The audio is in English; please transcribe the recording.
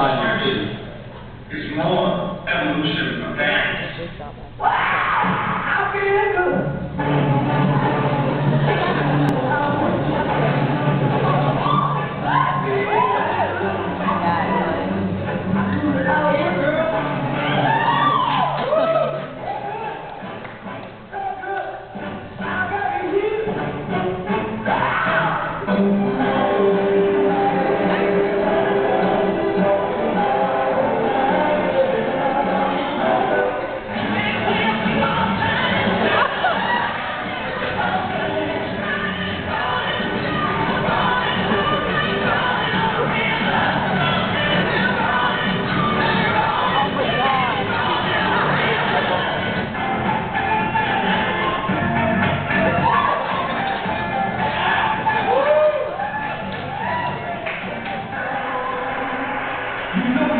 It's more evolution of that. How can it go? You know